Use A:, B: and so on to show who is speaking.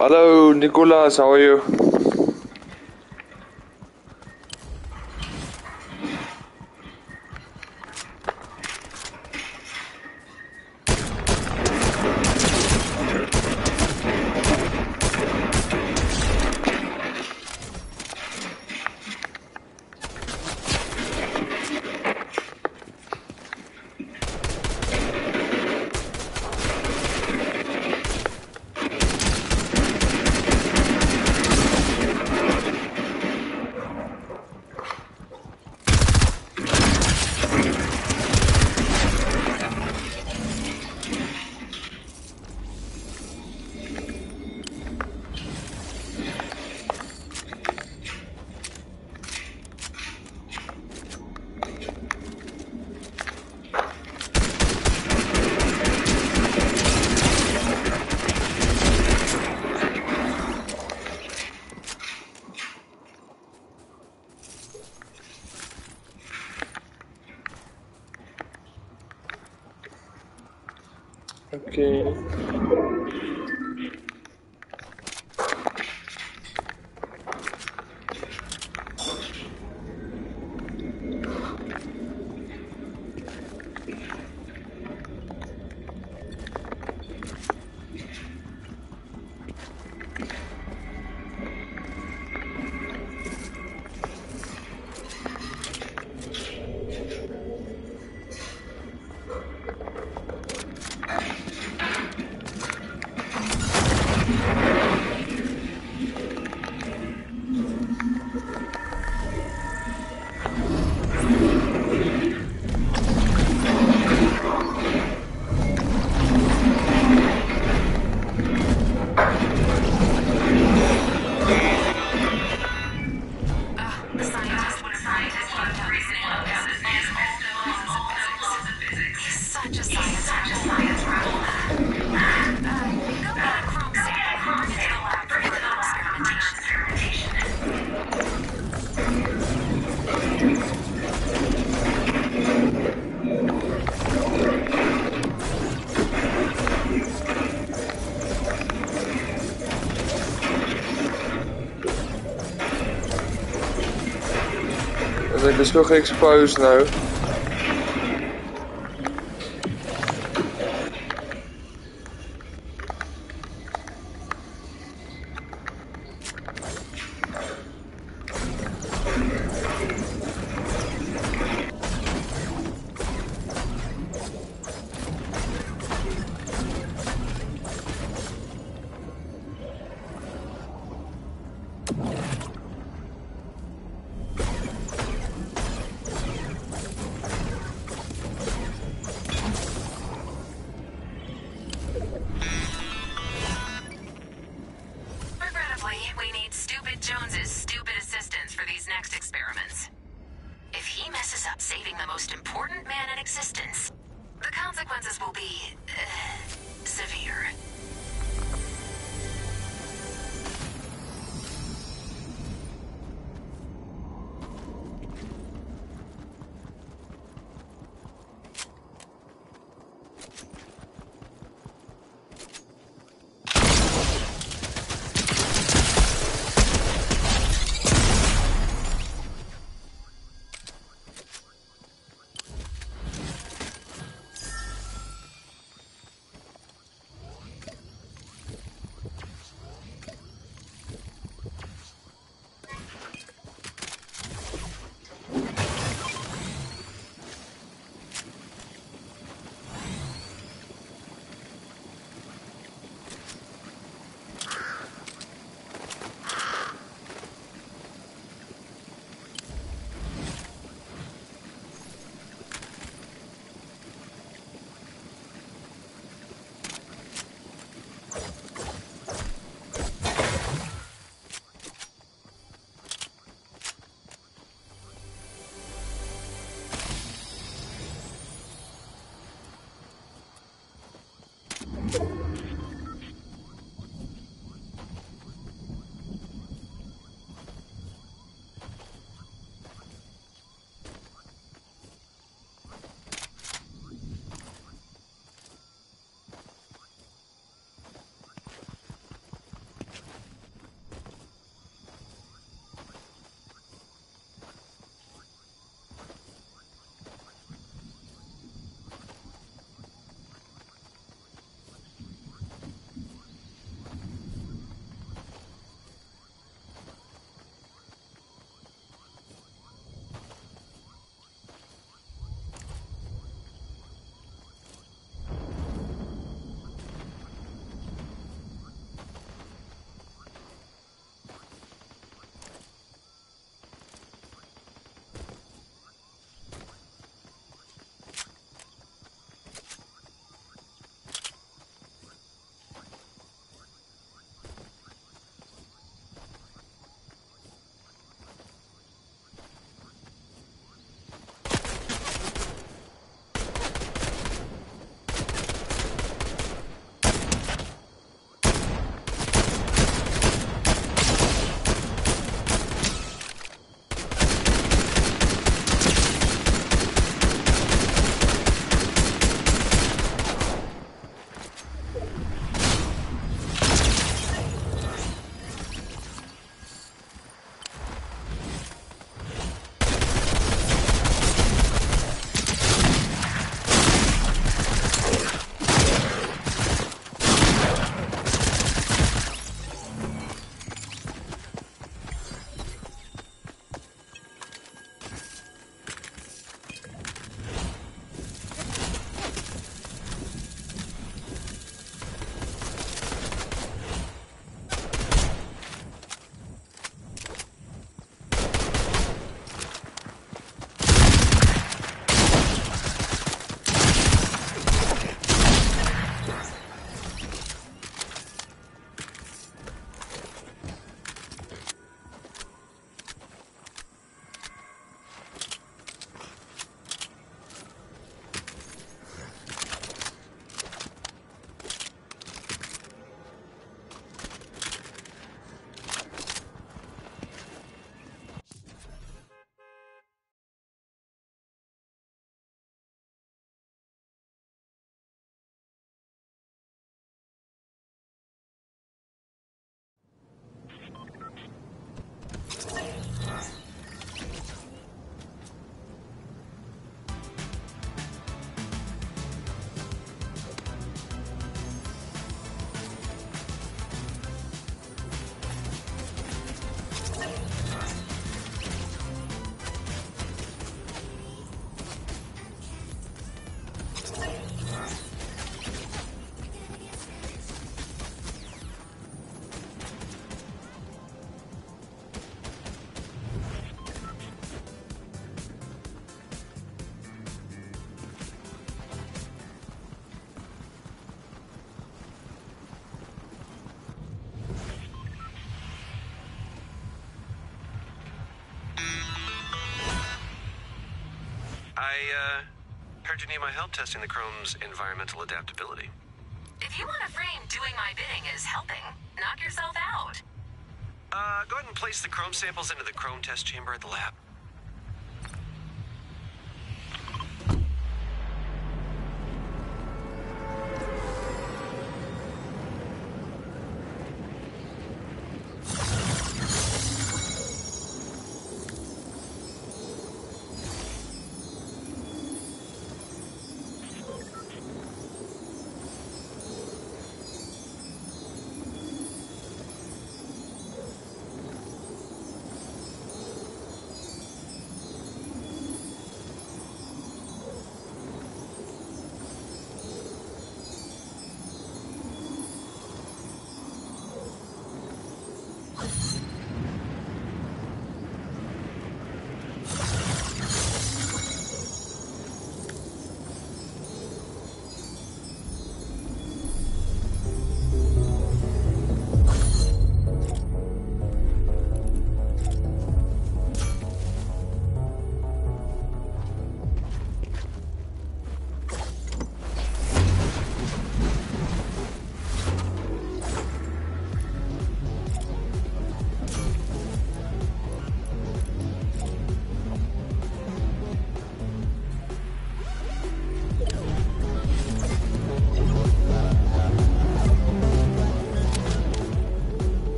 A: Hello, Nicholas. How are you? Okay. Is nog exposed now.
B: I, uh, heard you need my help testing the chrome's environmental adaptability.
A: If you want to frame doing my bidding as helping, knock yourself out.
B: Uh, go ahead and place the chrome samples into the chrome test chamber at the lab.